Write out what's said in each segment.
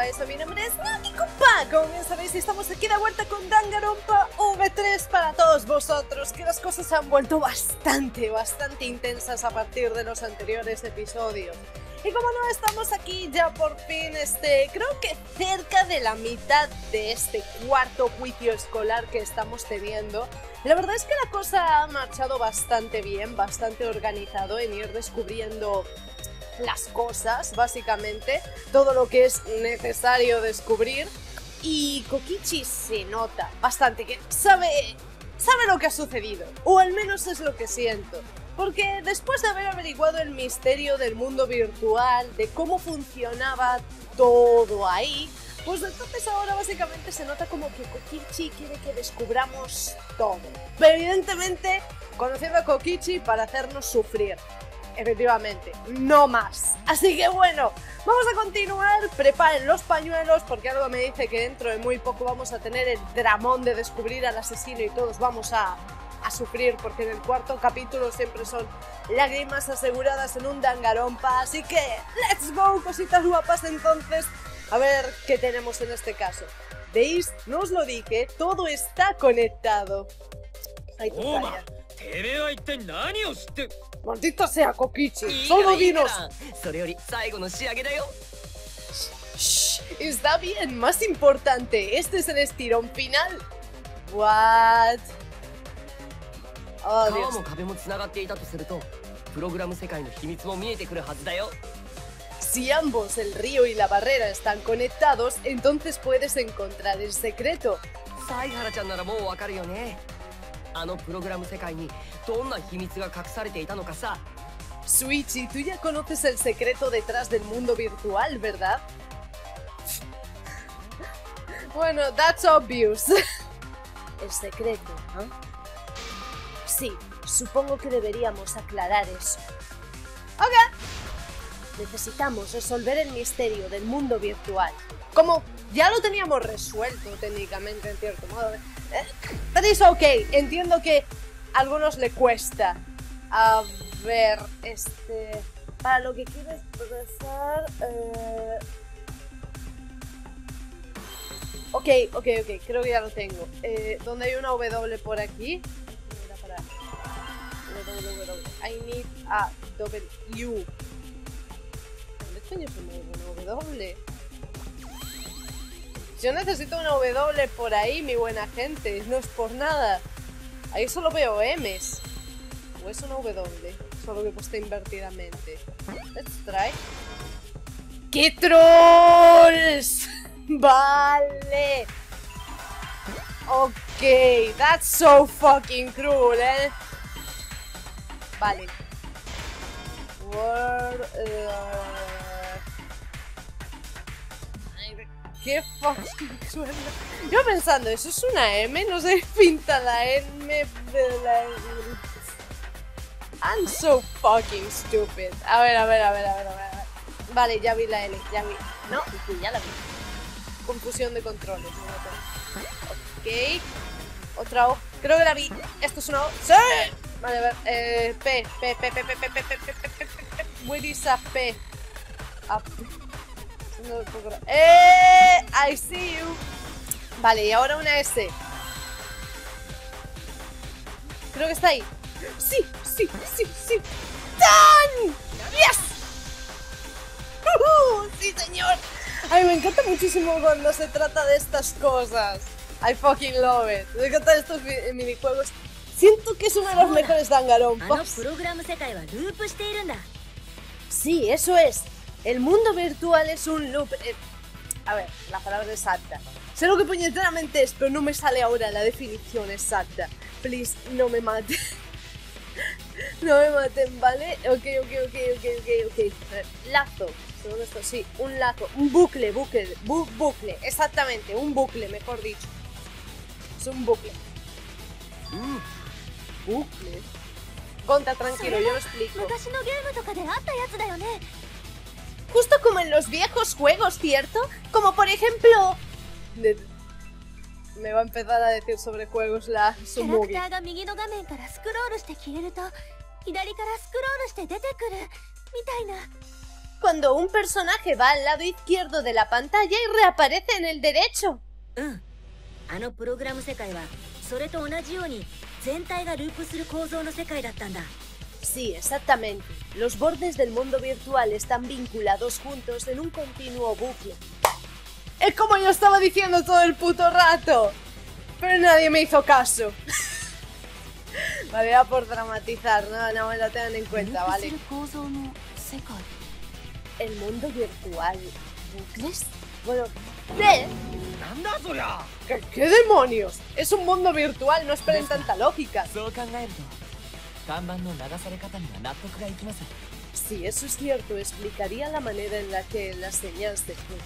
cositas guapas, ¿qué tal va eso? Mi nombre es Compa, como bien sabéis estamos aquí de vuelta con Danganronpa V3 para todos vosotros, que las cosas se han vuelto bastante, bastante intensas a partir de los anteriores episodios. Y como no, estamos aquí ya por fin, este, creo que cerca de la mitad de este cuarto juicio escolar que estamos teniendo. La verdad es que la cosa ha marchado bastante bien, bastante organizado en ir descubriendo las cosas, básicamente, todo lo que es necesario descubrir. Y Kokichi se nota bastante que sabe, sabe lo que ha sucedido, o al menos es lo que siento. Porque después de haber averiguado el misterio del mundo virtual, de cómo funcionaba todo ahí, pues entonces ahora básicamente se nota como que Kokichi quiere que descubramos todo. Pero evidentemente, conociendo a Kokichi para hacernos sufrir. Efectivamente, no más. Así que bueno, vamos a continuar. Preparen los pañuelos porque algo me dice que dentro de muy poco vamos a tener el dramón de descubrir al asesino y todos vamos a, a sufrir porque en el cuarto capítulo siempre son lágrimas aseguradas en un dangarompa. Así que, let's go, cositas guapas entonces. A ver qué tenemos en este caso. ¿Veis? No os lo dije, todo está conectado. Ay, toalla. Maldita sea, Kokichi. Solo dinos. Está bien, más importante, este es el estirón final. What? Oh, Dios. プログラム世界の秘密も見えてくるはずだよ。Si ambos, el río y la barrera, están conectados, entonces puedes encontrar el secreto. サイハラちゃんならもうわかるよね。あのプログラム世界にどんな秘密が隠されていたのかさ Suichi, tú ya conoces el secreto detrás del mundo virtual, ¿verdad? Bueno, that's obvious. El secreto, ¿no? Sí, supongo que deberíamos aclarar eso. Ok. Necesitamos resolver el misterio del mundo virtual. Como ya lo teníamos resuelto técnicamente, en cierto modo. Eh, That is ok. Entiendo que a algunos le cuesta. A ver, este... Para lo que quieres expresar... Eh... Ok, ok, ok, creo que ya lo tengo. Eh, ¿Dónde hay una W por aquí? Era para... I need a W. ¿Dónde coño pone una W? Yo necesito una W por ahí, mi buena gente. No es por nada. Ahí solo veo M's. ¿O es una W? Solo que puesta invertidamente. Let's try. ¡Qué trolls! vale. Ok, that's so fucking cruel, eh. Vale. Word, eh, Qué fucking cruel. Yo pensando, eso es una M, no se pinta la M de la. I'm so fucking stupid. A ver, a ver, a ver, a ver, a ver. Vale, ya vi la L, ya vi. No, ya la vi. Confusión de controles. Ok. Otra O. Creo que la vi. Esto es una O. ¡Sí! Vale, a ver. Eh, P, P, P, P, P, P, P, P, P, P, P, P. Where is a P? A P. No lo puedo ¡Eh! I see you. Vale, y ahora una S. Creo que está ahí. ¡Sí! ¡Sí! ¡Sí! ¡Sí! ¡Tan! ¡Yes! Uh -huh, ¡Sí, señor! Ay, me encanta muchísimo cuando se trata de estas cosas. I fucking love it. Me encantan estos eh, minijuegos. Siento que es uno de los mejores Dangaron pues. Sí, eso es. El mundo virtual es un loop. eh, a ver, la palabra exacta. Sé lo que puñeteramente es, pero no me sale ahora la definición exacta. Please, no me maten. no me maten, ¿vale? Ok, ok, ok, ok, ok, ok. A ver, lazo. Según esto, sí, un lazo. Un bucle, bucle, bu- bucle. Exactamente, un bucle, mejor dicho. Es un bucle. Bucle. Conta, tranquilo, yo lo explico. Justo como en los viejos juegos, ¿cierto? Como por ejemplo... Me va a empezar a decir sobre juegos la Sumugi. Cuando un personaje va al lado izquierdo de la pantalla y reaparece en el derecho. Mm. Sí, exactamente. Los bordes del mundo virtual están vinculados juntos en un continuo bucle. Es como yo estaba diciendo todo el puto rato. Pero nadie me hizo caso. vale, era por dramatizar, no, no me lo tengan en cuenta, ¿vale? El mundo virtual. ¿Bucles? Bueno, ¿qué? ¿Qué, ¿Qué demonios? Es un mundo virtual, no esperen tanta lógica. Si eso es cierto, explicaría la manera en la que las señales de juego.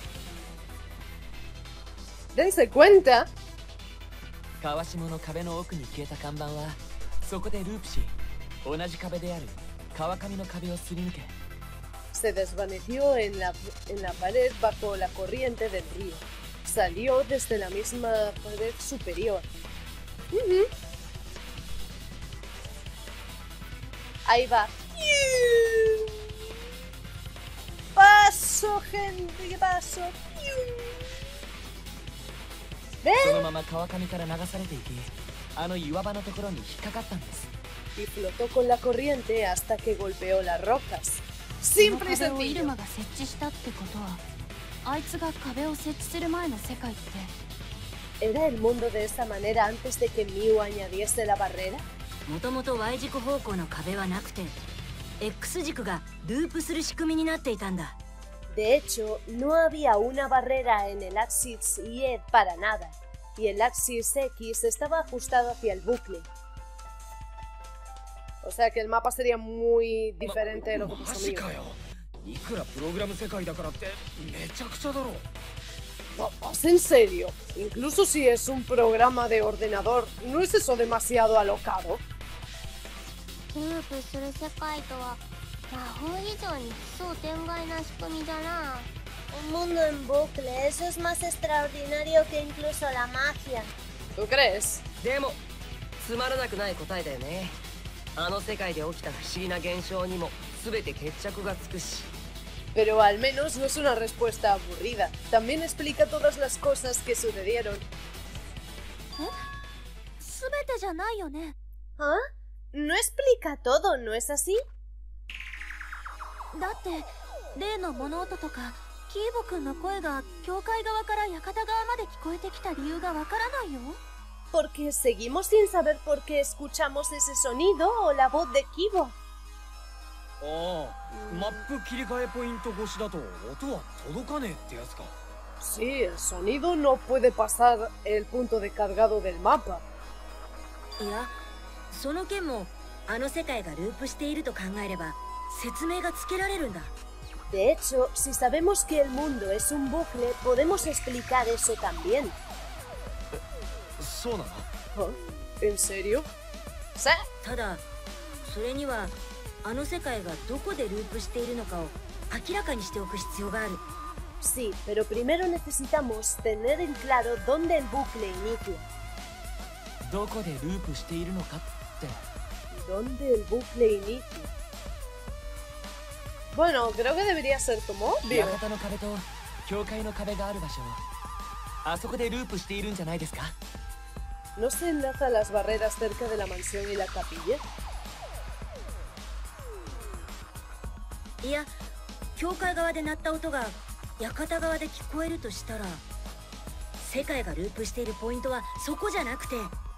¡Dense cuenta! Se desvaneció en la, en la pared bajo la corriente del río. Salió desde la misma pared superior. Uh -huh. Ahí va. Paso, gente, ¿qué pasó? ¿Ven? Y flotó con la corriente hasta que golpeó las rocas. Simple y sencillo. ¿Era el mundo de esta manera antes de que Miu añadiese la barrera? もともと Y 軸方向の壁はなくて X 軸がループする仕組みになっていたんだ De hecho, no había una barrera en el axis Y para nada, y el axis X estaba ajustado hacia el bucle. O sea que el mapa sería muy diferente de lo que マ puso ジ Mew. かよいくらプログラム世界だからってめちゃくちゃだろ Va- ¿Vas en serio? Incluso si es un programa de ordenador, ¿no es eso demasiado alocado? ループする世界とは魔法以上に奇想天外な仕組みだな Un mundo en bucle, eso es más extraordinario que incluso la magia. ¿Tú crees? でもつまらなくない答えだよねあの世界で起きた不思議な現象にも全て決着がつくし Pero al menos no es una respuesta aburrida. También explica todas las cosas que sucedieron. 全てじゃないよね ¿Ah? no explica todo, ¿no es así? Porque seguimos sin saber por qué escuchamos ese sonido o la voz de Kibo. Sí, el sonido no puede pasar el punto de cargado del mapa. ¿Ya? その件もあの世界がループしていると考えれば説明がつけられるんだ De hecho, si sabemos que el mundo es un bucle, podemos explicar eso también. そうなの ¿Ah? ¿En serio? ¿Sí? ただそれにはあの世界がどこでループしているのかを明らかにしておく必要がある Sí, pero primero necesitamos tener en claro dónde el bucle inicia. どこでループしているのか って ¿Dónde el bucle inicia? Bueno, creo que debería ser como obvio. 館の壁と教会の壁がある場所あそこでループしているんじゃないですか ¿No se enlaza las barreras cerca de la mansión y la capilla? いや教会側で鳴った音が館側で聞こえるとしたら世界がループしているポイントはそこじゃなくて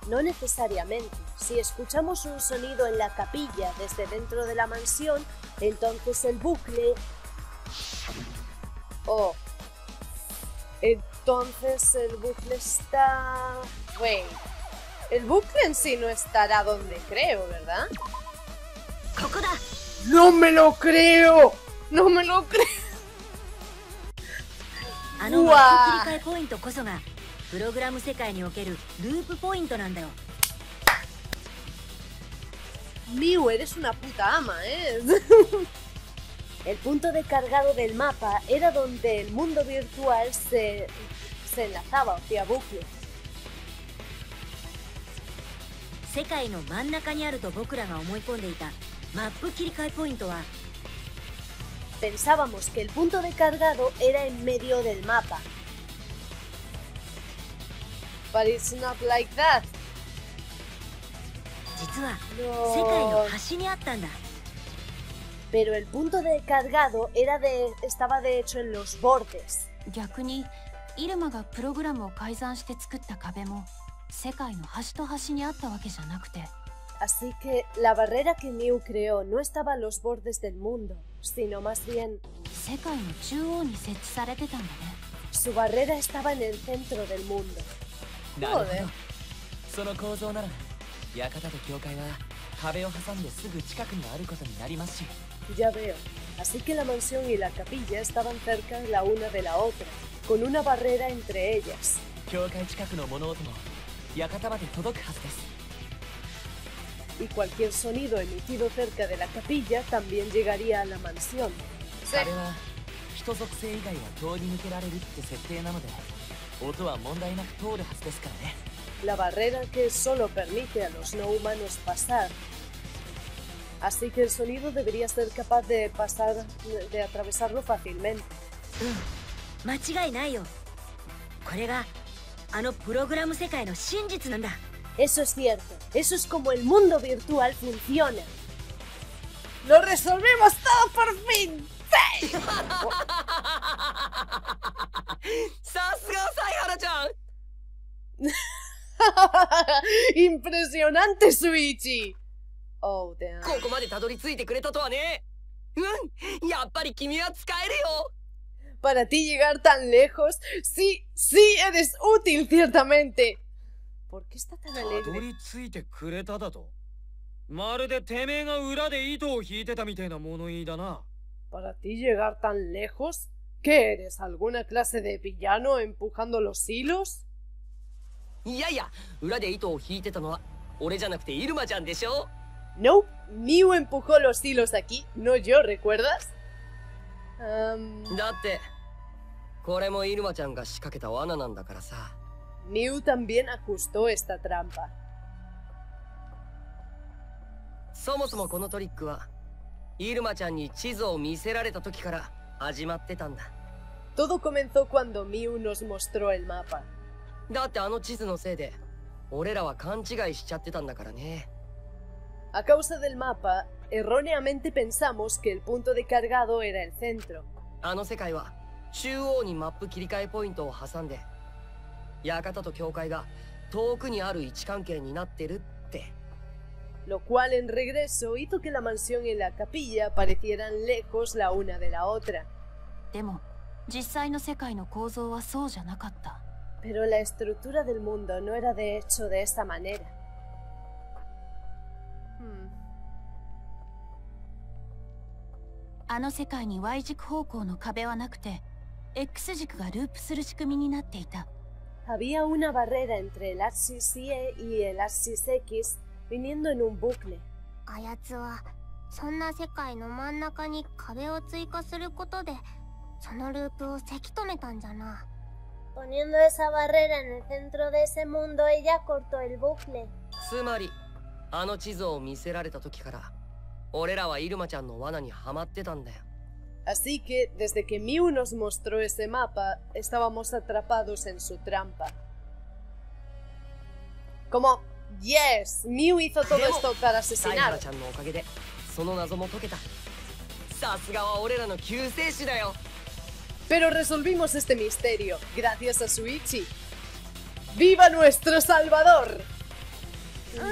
No necesariamente. Si escuchamos un sonido en la capilla desde dentro de la mansión, entonces el bucle... Oh. Entonces el bucle está... Wait. El bucle en sí no estará donde creo, ¿verdad? ¡No me lo creo! ¡No me lo creo! ¡Guau! プ切り替えポイントこそがプログラム世界におけるループポイントなんだよ Miu, eres una puta ama, ¿eh? el punto de cargado del mapa era donde el mundo virtual se, se enlazaba hacia bucle. 世界の真ん中にあると僕らが思い込んでいたマップ切り替えポイントは pensábamos que el punto de cargado era en medio del mapa. But it's not like that. 実は世界 No. の端にあったんだ Pero el punto de cargado era de, estaba de hecho en los bordes. 逆にイルマがプログラムを改ざんして作った壁も世界の端と端にあったわけじゃなくて Así que la barrera que Mew creó no estaba a los bordes del mundo, sino más bien 世界の中央に設置されてたんだね su barrera estaba en el centro del mundo. なるほどその構造なら館と教会は壁を挟んですぐ近くにあることになりますし Ya veo. Así que la mansión y la capilla estaban cerca la una de la otra, con una barrera entre ellas. 教会近くの物音も館まで届くはずです Y cualquier sonido emitido cerca de la capilla también llegaría a la mansión. 壁 La barrera que solo permite a los no humanos pasar. Así que el sonido debería ser capaz de pasar, de atravesarlo fácilmente. Eso es cierto. Eso es como el mundo virtual funciona. ¡Lo resolvimos todo por fin! さすがサイハラちゃん ¡Impresionante, Suichi! Oh, damn. ここまでたどり着いてくれたとはねうんやっぱり君は使えるよ Para ti llegar tan lejos, sí, sí eres útil, ciertamente. ¿Por qué está tan たど alegre? り着いてくれただとまるでてめえが裏で糸を引いてたみたいな物言いだな ¿Para ti llegar tan lejos? ¿Qué eres? ¿Alguna clase de villano empujando los hilos? いやいや裏で糸を引いてたのは俺じゃなくてイルマちゃんでしょ No, Mew empujó los hilos aquí, no yo, ¿recuerdas? Am, だってこれもイルマちゃんが仕掛けた罠なんだからさ Mew también ajustó esta trampa. そもそもこのトリックは イルマちゃんに地図を見せられた時から始まってたんだ Todo comenzó cuando Mew nos mostró el mapa. だってあの地図のせいで俺らは勘違いしちゃってたんだからね A causa del mapa, erróneamente pensamos que el punto de cargado era el centro. あの世界は中央にマップ切り替えポイントを挟んで館と教会が遠くにある位置関係になってるって lo cual en regreso hizo que la mansión y la capilla parecieran lejos la una de la otra. でも実際の世界の構造はそうじゃなかった Pero la estructura del mundo no era de hecho de esta manera. Hmm, あの世界に Y 軸方向の壁はなくて X 軸がループする仕組みになっていた Había una barrera entre el axis Y y el axis X viniendo en un bucle. あやつはそんな世界の真ん中に壁を追加することでそのループをせき止めたんじゃな Poniendo esa barrera en el centro de ese mundo, ella cortó el bucle. つまりあの地図を見せられた時から俺らはイルマちゃんの罠にはまってたんだよ Así que, desde que Mew nos mostró ese mapa, estábamos atrapados en su trampa. Como, Yes, Mew hizo todo esto para asesinar. Pero resolvimos este misterio gracias a Suichi. ¡Viva nuestro salvador! Ah,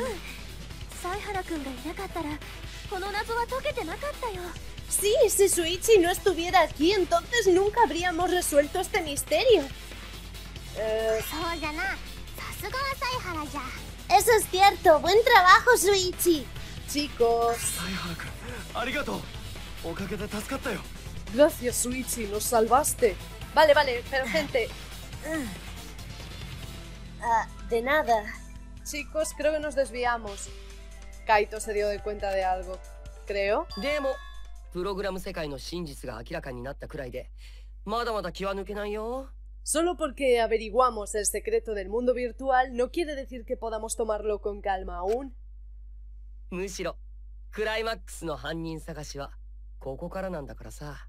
sí, si Suichi no estuviera aquí, entonces nunca habríamos resuelto este misterio. Eh... そうじゃなさすがはサイハラじゃ Eso es cierto. Buen trabajo, Suichi. chicos, サイハラ君ありがとうおかげで助かったよ gracias Suichi, nos salvaste. Vale, vale, pero gente, Ah, de nada. chicos, creo que nos desviamos. Kaito se dio de cuenta de algo, creo. でもプログラム世界の真実が明らかになったくらいでまだまだ気は抜けないよ Solo porque averiguamos el secreto del mundo virtual no quiere decir que podamos tomarlo con calma aún. むしろクライマックスの犯人探しはここからなんだからさ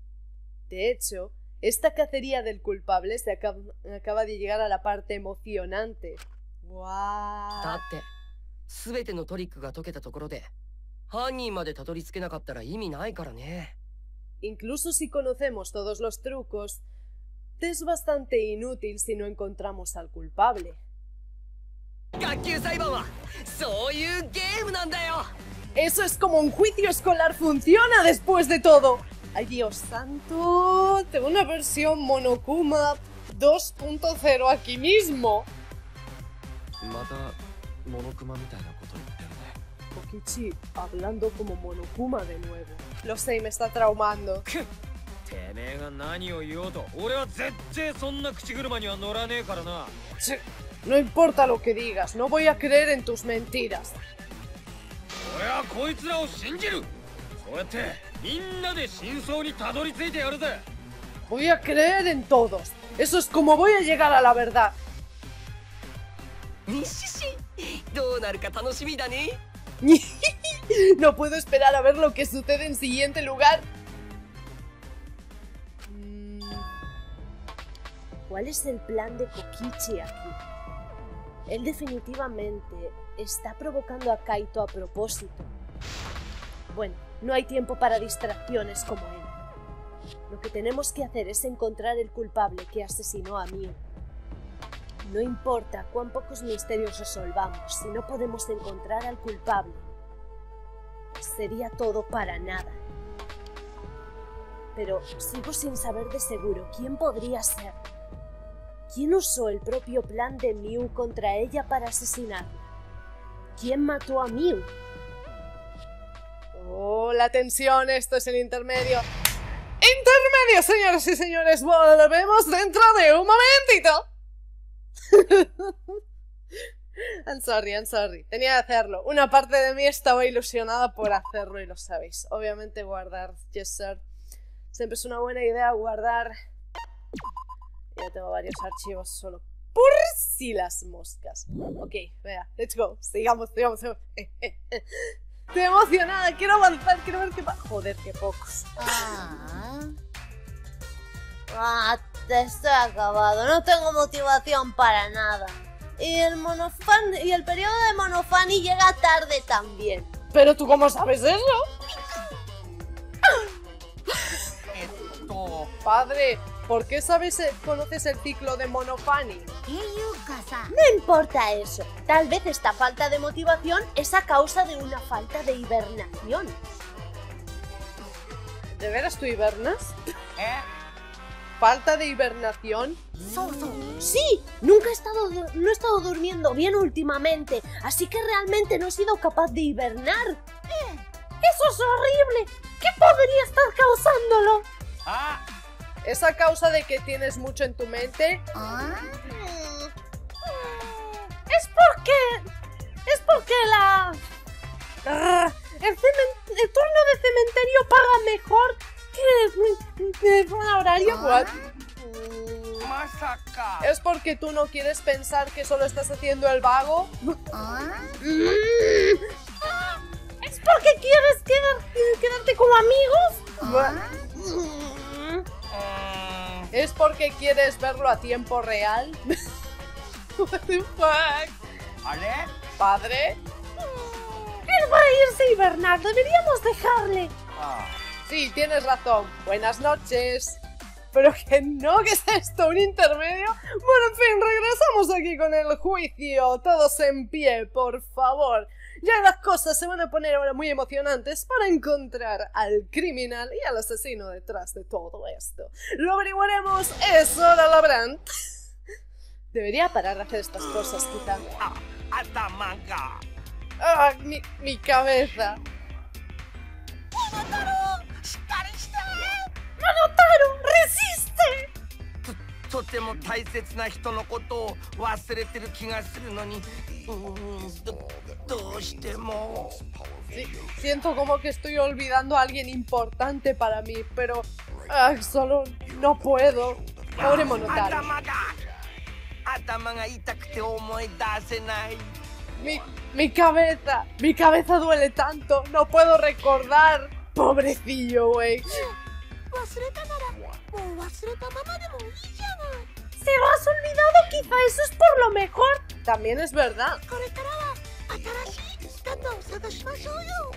De hecho, esta cacería del culpable se acaba, acaba de llegar a la parte emocionante. だ ¡Guau! って全てのトリックが解けたところで犯人までたどり着けなかったら意味ないからね Incluso si conocemos todos los trucos, es bastante inútil si no encontramos al culpable. Eso es como un juicio escolar funciona después de todo. Ay, Dios santo, tengo una versión Monokuma 2.0 aquí mismo. Kokichi hablando como Monokuma de nuevo. Lo sé, me está traumando. てめえが何を言おうと俺は絶対そんな口車には乗らねえからな No importa lo que digas, no voy a creer en tus mentiras. 俺はこいつらを信じるそうやってみんなで真相にたどり着いてやるぜ Voy a creer en todos. Eso es como voy a llegar a la verdad. にししどうなるか楽しみだね No puedo esperar a ver lo que sucede en siguiente lugar. ¿Cuál es el plan de Kokichi aquí? Él definitivamente está provocando a Kaito a propósito. Bueno, no hay tiempo para distracciones como él. Lo que tenemos que hacer es encontrar el culpable que asesinó a Miu. No importa cuán pocos misterios resolvamos, si no podemos encontrar al culpable, sería todo para nada. Pero sigo sin saber de seguro quién podría ser. ¿Quién usó el propio plan de Miu contra ella para asesinarla? ¿Quién mató a Miu? Oh, la tensión, esto es el intermedio. Intermedio, señoras y señores, volvemos dentro de un momentito. I'm sorry, I'm sorry. Tenía que hacerlo. Una parte de mí estaba ilusionada por hacerlo y lo sabéis. Obviamente guardar, yes sir. Siempre es una buena idea guardar. Ya tengo varios archivos solo por si las moscas. Ok, vea, let's go. Sigamos, sigamos. sigamos. Estoy emocionada, quiero avanzar, quiero ver qué pasa. Joder, qué pocos. Ah. Ah, te estoy acabado. No tengo motivación para nada. Y el monofan y el periodo de monofani llega tarde también. Pero tú cómo sabes eso? Padre, ¿por qué sabes, eh, conoces el ciclo de Monofani? No importa eso. Tal vez esta falta de motivación es a causa de una falta de hibernación. ¿De veras tú hibernas? ¿Falta de hibernación? Sí, nunca he estado no he estado durmiendo bien últimamente, así que realmente no he sido capaz de hibernar. Eso es horrible. ¿Qué podría estar causándolo? ¿Es a causa de que tienes mucho en tu mente? Es porque es porque la Ah, El, cemen- el turno de cementerio paga mejor que, un horario. What? ¿Es porque tú no quieres pensar que solo estás haciendo el vago? Mm. es porque quieres quedar- quedarte como amigos. ¿Es porque quieres verlo a tiempo real? What the fuck? ¿Padre? Él va a irse a hibernar. Deberíamos dejarle. Sí, tienes razón. Buenas noches. Pero que no, que es esto? ¿Un intermedio? Bueno, en fin, regresamos aquí con el juicio. Todos en pie, por favor. Ya las cosas se van a poner ahora muy emocionantes para encontrar al criminal y al asesino detrás de todo esto. Lo averiguaremos, es hora Labrant. Debería parar de hacer estas cosas, quizá. ¡Ah! Mi, mi cabeza. ¡Manotaro! ¡Resiste! とても大切な人のことを忘れてる気がするのにうーんどどうしても Sí, siento como que estoy olvidando a alguien importante para mí, pero ah, solo no puedo. Pobre Monotaro. 頭が頭が痛くて思い出せない Mi, mi cabeza, mi cabeza duele tanto, no puedo recordar. Pobrecillo, güey. 忘れたならもう忘れたままでもいいじゃない Si lo has olvidado, quizá eso es por lo mejor. También es verdad. これからは新しい姿を探しましょうよ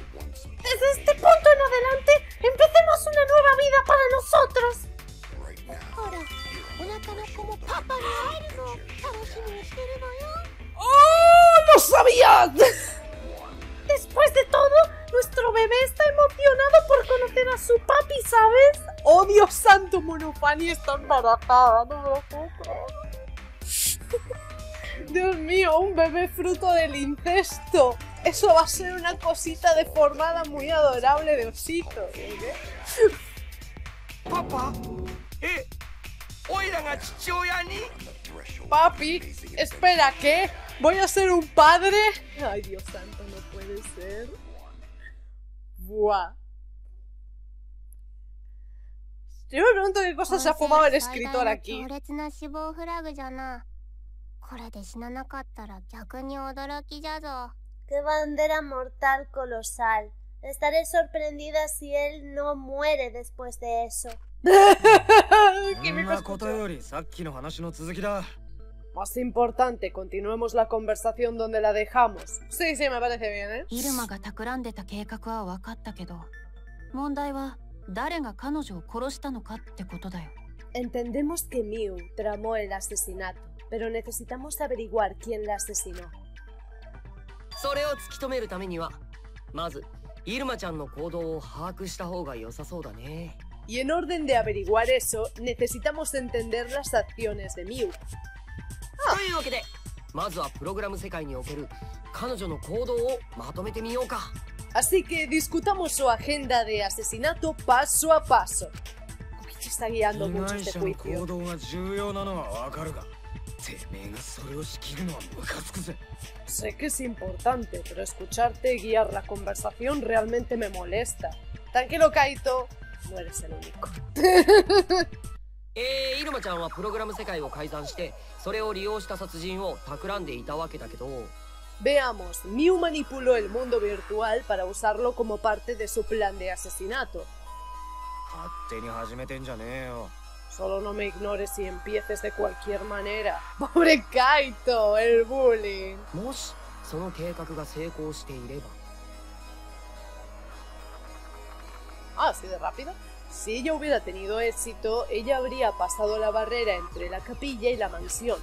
Desde este punto en adelante, empecemos una nueva vida para nosotros. ほらお腹の子もパパに会えるのを楽しみにしてるのよ ¡Oh! ¡Lo sabía! Después de todo, nuestro bebé está emocionado por conocer a su papi, ¿sabes? ¡Oh, Dios santo, Monofani está embarazada! No lo Dios mío, un bebé fruto del incesto. Eso va a ser una cosita deformada muy adorable de osito. ¿eh? Papá, eh, oigan a Chichoyani. Papi, espera, ¿qué? ¿Voy a ser un padre? Ay, Dios santo, no puede ser. Buah. Yo me pregunto qué cosas se ha fumado el escritor aquí. 強烈な死亡フラグじゃなこれで死ななかったら逆に驚きじゃぞ ¡Qué bandera mortal colosal! Estaré sorprendida si él no muere después de eso. そ ¿Qué ん me な estás ことよりさっきの話の続きだ Más importante, continuemos la conversación donde la dejamos. Sí, sí, me parece bien, ¿eh? イルマが企んでた計画は分かったけど問題は誰が彼女を殺したのかってことだよ Entendemos que Miu tramó el asesinato, pero necesitamos averiguar quién la asesinó. それを突き止めるためにはまずイルマちゃんの行動を把握した方が良さそうだね Y en orden de averiguar eso, necesitamos entender las acciones de Miu. というわけでまずはプログラム世界における彼女の行動をまとめてみようか Así que discutamos su agenda de asesinato paso a paso. Se está guiando 被 mucho 害 este juicio. 行動が重要なのはわかるがてめえがそれを仕切るのはムカつくぜ Sé que es importante, pero escucharte guiar la conversación realmente me molesta. Tranquilo, Kaito. No eres el único. えー、イルマちゃんはプログラム世界を改ざんして それを利用した殺人を企んでいたわけだけど Veamos, Miu manipuló el mundo virtual para usarlo como parte de su plan de asesinato. 勝手に始めてんじゃねえよ Solo no me ignores y empieces de cualquier manera. Pobre Kaito, el bullying. もしその計画が成功していれば Ah, así de rápido. Si ella hubiera tenido éxito, ella habría pasado la barrera entre la capilla y la mansión.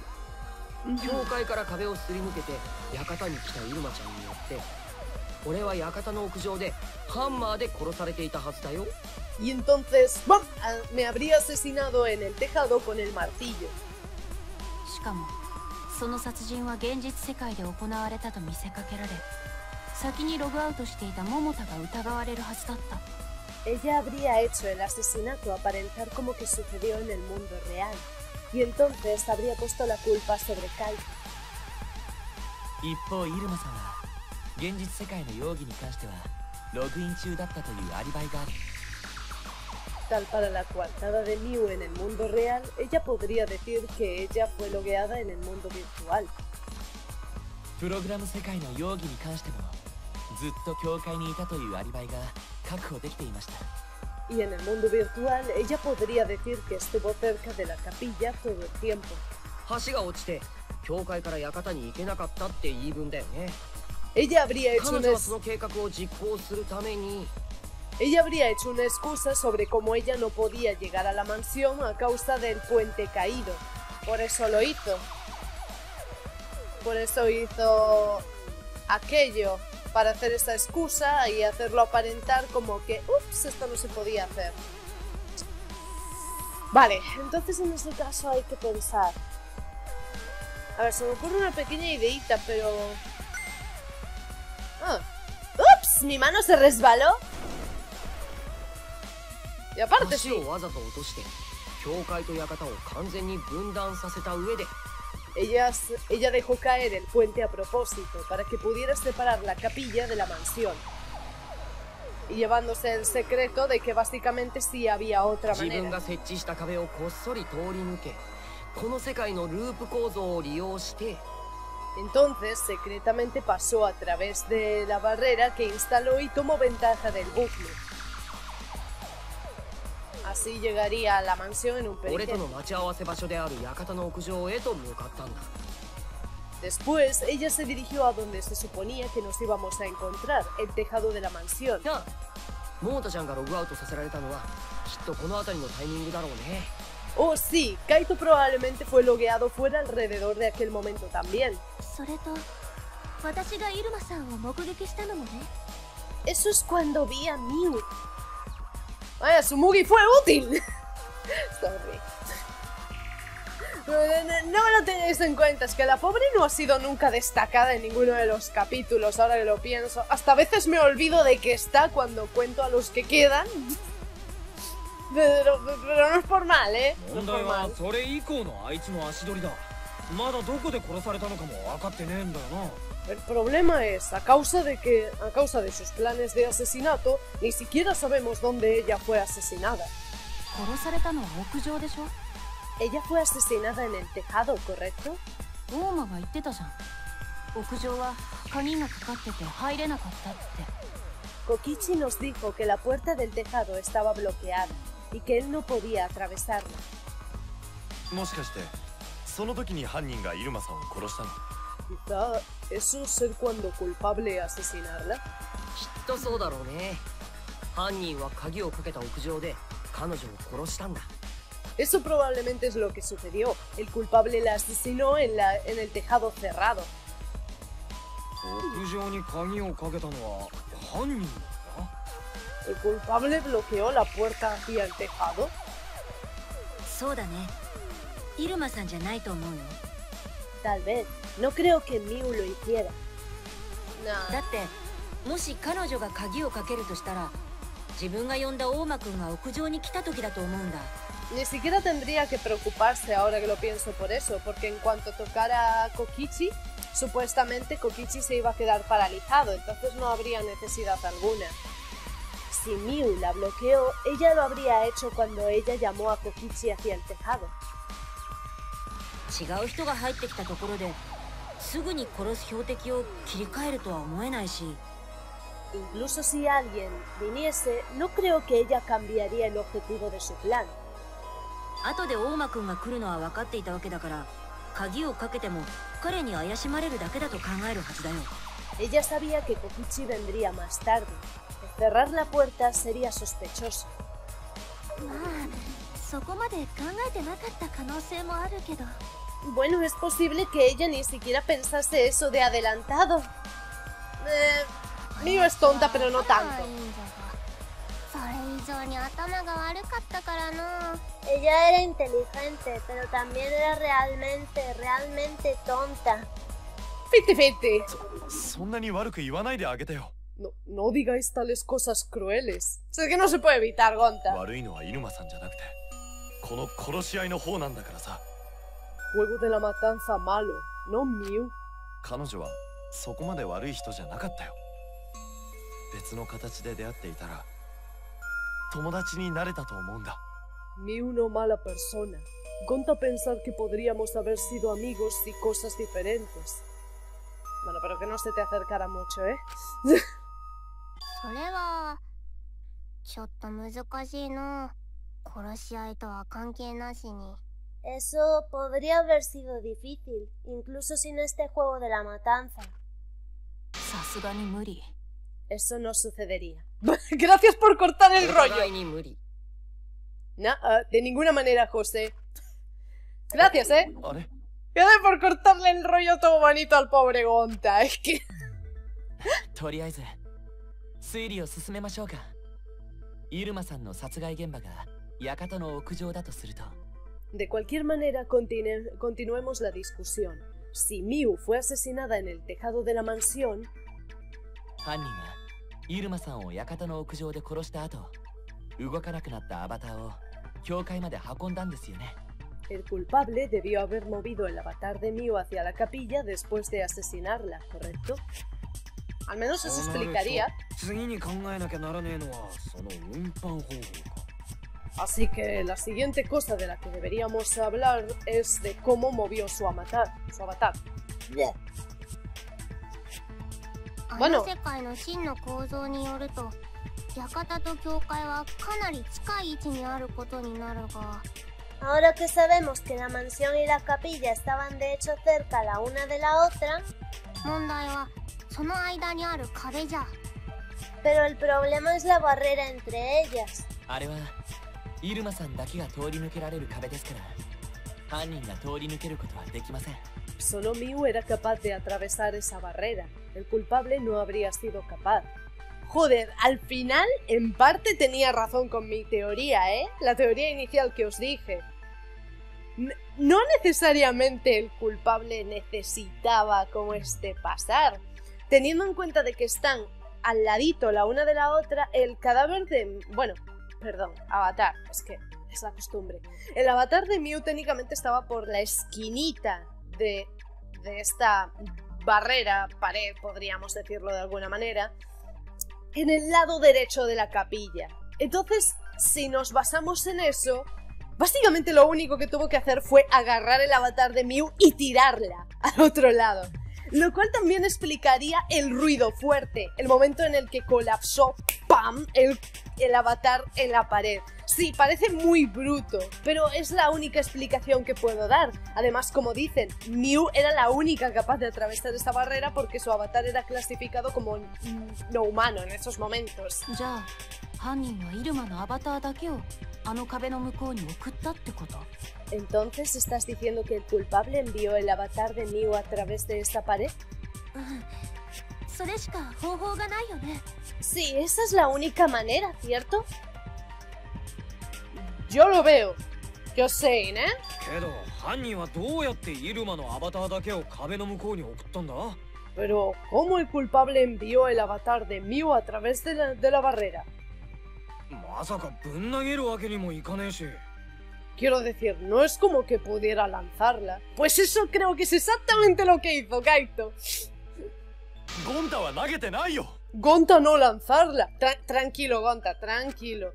教会から壁をすり抜けて館に来たイルマちゃんによって俺は館の屋上でハンマーで殺されていたはずだよ Y entonces, ¡bam! Ah, me habría asesinado en el tejado con el martillo. しかもその殺人は現実世界で行われたと見せかけられ先にログアウトしていた桃田が疑われるはずだった Ella habría hecho el asesinato aparentar como que sucedió en el mundo real. Y entonces habría puesto la culpa sobre Kai. 一方イルマさんは現実世界の容疑に関してはログイン中だったというアリバイがある Tal para la coartada de Miu en el mundo real, ella podría decir que ella fue logueada en el mundo virtual. プログラム世界の容疑に関しても ずっと教会にいたというアリバイが確保できていました Y en el mundo virtual, ella podría decir que estuvo cerca de la capilla todo el tiempo. 橋が落ちて教会から館に行けなかったって言い分だよね Ella habría hecho 彼女はその計画を実行するために ella habría hecho una excusa sobre cómo ella no podía llegar a la mansión a causa del puente caído. Por eso lo hizo. Por eso hizo aquello, para hacer esta excusa y hacerlo aparentar como que, ups, esto no se podía hacer. Vale, Entonces en ese caso hay que pensar. a ver, se me ocurre una pequeña ideita, pero... Ah, ups, mi mano se resbaló. Y aparte sí, ellas, ella dejó caer el puente a propósito para que pudiera separar la capilla de la mansión. Y llevándose el secreto de que básicamente sí había otra manera. Entonces, secretamente pasó a través de la barrera que instaló y tomó ventaja del bucle así llegaría a la mansión en un perímetro. Después, ella se dirigió a donde se suponía que nos íbamos a encontrar, el tejado de la mansión. Oh sí, Kaito probablemente fue logueado fuera alrededor de aquel momento también. Eso es cuando vi a Mew. Vaya, su Mugi fue útil. Sorry. No, no- no lo tengáis en cuenta, es que la pobre no ha sido nunca destacada en ninguno de los capítulos, ahora que lo pienso. Hasta a veces me olvido de que está cuando cuento a los que quedan. Pero, pero no es por mal, ¿eh? No es 問 por 題は mal. それ以降のあいつの足取りだまだどこで殺されたのかも分かってねえんだよな El problema es, a causa de que, a causa de sus planes de asesinato, ni siquiera sabemos dónde ella fue asesinada. Ella fue asesinada en el tejado, ¿correcto? Kokichi nos dijo que la puerta del tejado estaba bloqueada y que él no podía atravesarla. もしかしてその時に犯人がイルマさんを殺したの Quizá eso ser cuando culpable asesinarla. きっとそうだろうね犯人は鍵をかけた屋上で彼女を殺したんだ Eso probablemente es lo que sucedió. El culpable la asesinó en, la, en el tejado cerrado. 屋上に鍵をかけたのは犯人だな ¿El culpable bloqueó la puerta hacia el tejado? そうだねイルマさんじゃないと思うよ Tal vez. No creo que Mew lo hiciera. だってもし彼女が鍵をかけるとしたら自分が呼んだ大間くんが屋上に来た時だと思うんだ Ni siquiera tendría que preocuparse ahora que lo pienso por eso, porque en cuanto tocara a Kokichi, supuestamente Kokichi se iba a quedar paralizado, entonces no habría necesidad alguna. Si Mew la bloqueó, ella lo habría hecho cuando ella llamó a Kokichi hacia el tejado. 違う人が入ってきたところで すぐに殺す標的を切り替えるとは思えないし Incluso si alguien viniese, no creo que ella cambiaría el objetivo de su plan. 後で大間くんが来るのは分かっていたわけだから鍵をかけても彼に怪しまれるだけだと考えるはずだよ Ella sabía que Kokichi vendría más tarde. Cerrar la puerta sería sospechoso. まあそこまで考えてなかった可能性もあるけど Bueno, es posible que ella ni siquiera pensase eso de adelantado. Eh, es tonta, pero no tanto. Ella era inteligente, pero también era realmente, realmente tonta. Fiti No, no digáis tales cosas crueles. Sé que no se puede evitar, Gonta. Juego de la matanza malo, no Mew. 彼女はそこまで悪い人じゃなかったよ別の形で出会っていたら友達になれたと思うんだ no mala persona. Gonta pensar que podríamos haber sido amigos y cosas diferentes. Bueno, pero que no se te acercara mucho, ¿eh? それはちょっと難しいな殺し合いとは関係なしに Eso podría haber sido difícil, incluso sin este juego de la matanza. Eso no sucedería. Gracias por cortar el rollo. No, uh, ah, de ninguna manera, José. Gracias, ¿eh? Gracias por cortarle el rollo todo bonito al pobre Gonta. Es que... De cualquier manera, continuemos la discusión. Si Miu fue asesinada en el tejado de la mansión... El culpable debió haber movido el avatar de Miu hacia la capilla después de asesinarla, ¿correcto? Al menos eso explicaría... Así que la siguiente cosa de la que deberíamos hablar es de cómo movió su avatar. Su avatar. あまあのの世界の真の構造によると 館と教会はかなり近い位置にあることになるが Ahora que sabemos que la mansión y la capilla estaban de hecho cerca la una de la otra, 問題はその間にある壁じゃ pero el problema es la barrera entre ellas. あれはイルマさんだけが通り抜けられる壁ですから犯人が通り抜けることはできません Solo Miu era capaz de atravesar esa barrera. El culpable no habría sido capaz. Joder, al final en parte tenía razón con mi teoría, ¿eh? La teoría inicial que os dije. N- no necesariamente el culpable necesitaba como este pasar. Teniendo en cuenta de que están al ladito la una de la otra, el cadáver de... Bueno, perdón, Avatar, es que es la costumbre. El avatar de Mew técnicamente estaba por la esquinita de, de esta barrera, pared, podríamos decirlo de alguna manera, en el lado derecho de la capilla. Entonces, si nos basamos en eso, básicamente lo único que tuvo que hacer fue agarrar el avatar de Mew y tirarla al otro lado. Lo cual también explicaría el ruido fuerte, el momento en el que colapsó, ¡pam!, el, el avatar en la pared. Sí, parece muy bruto, pero es la única explicación que puedo dar. Además, como dicen, Mew era la única capaz de atravesar esta barrera porque su avatar era clasificado como mm, no humano en esos momentos. じゃあ犯人はイルマのアバターだけをあの壁の向こうに送ったってこと Entonces, ¿estás diciendo que el culpable envió el avatar de Mew a través de esta pared? うんそれしか方法がないよね Sí, esa es la única manera, ¿cierto? Yo lo veo. Yo sé, ¿eh? けど犯人はどうやってイルマのアバターだけを壁の向こうに送ったんだ Pero, ¿cómo el culpable envió el avatar de Mew a través de la, de la barrera? まさかぶん投げるわけにもいかねえし Quiero decir, no es como que pudiera lanzarla. Pues eso creo que es exactamente lo que hizo Kaito. Gonta no lanzarla. Tra tranquilo, Gonta, tranquilo.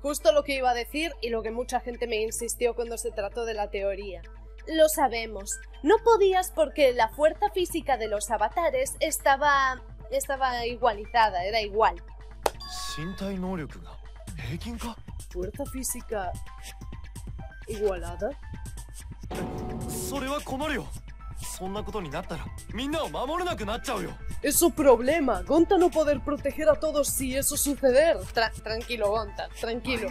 Justo lo que iba a decir y lo que mucha gente me insistió cuando se trató de la teoría. Lo sabemos. No podías porque la fuerza física de los avatares estaba Estaba igualizada, era igual. 身体能力が平均か Fuerza física igualada. それは困るよそんなことになったらみんなを守れなくなっちゃうよ Es su problema. Gonta no poder proteger a todos si eso suceder. Tra- tranquilo, Gonta, tranquilo.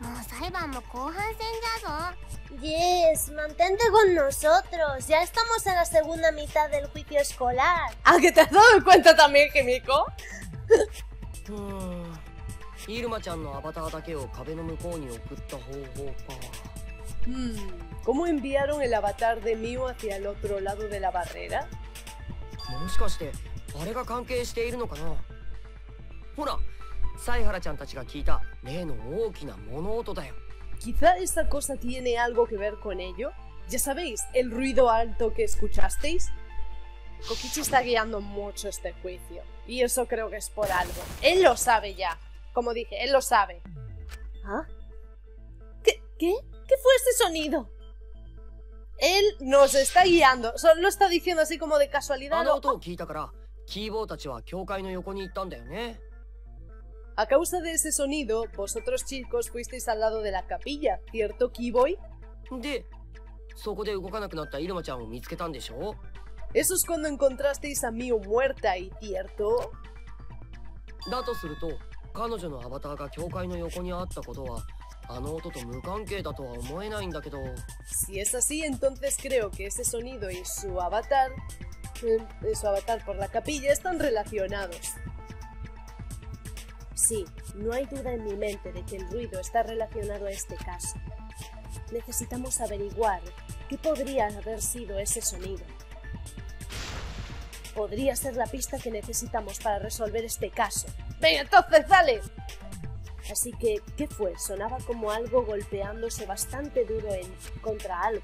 話はいつになったら理解するんじゃもう裁判も後半戦じゃぞ Yes, mantente con nosotros. Ya estamos en la segunda mitad del juicio escolar. ¿Ah, que te has dado cuenta también, Kimiko? イルマちゃんのアバターだけを壁の向こうに送った方法か Hmm, ¿Cómo enviaron el avatar de Mew hacia el otro lado de la barrera? もしかしてあれが関係しているのかなほら 犀原ちゃんたちが聞いた例の大きな物音だよ Quizá esta cosa tiene algo que ver con ello. Ya sabéis, el ruido alto que escuchasteis. Kokichi está guiando mucho este juicio. Y eso creo que es por algo. Él lo sabe ya. Como dije, él lo sabe. ¿Ah? ¿Qué? ¿Qué? ¿Qué fue ese sonido? Él nos está guiando. Solo lo está diciendo así como de あ casualidad. の ¿no? A causa de ese sonido, vosotros chicos fuisteis al lado de la capilla, ¿cierto, Keyboy? でそこで動かなくなったイルマちゃんを見つけたんでしょ Eso es cuando encontrasteis a Miu muerta, ¿y cierto? だとすると彼女のアバターが教会の横にあったことはあの音と無関係だとは思えないんだけど Si es así, entonces creo que ese sonido y su avatar, eh, y su avatar por la capilla están relacionados. Sí, no hay duda en mi mente de que el ruido está relacionado a este caso. Necesitamos averiguar qué podría haber sido ese sonido. Podría ser la pista que necesitamos para resolver este caso. Venga, entonces, dale. Así que, ¿qué fue? Sonaba como algo golpeándose bastante duro en contra algo.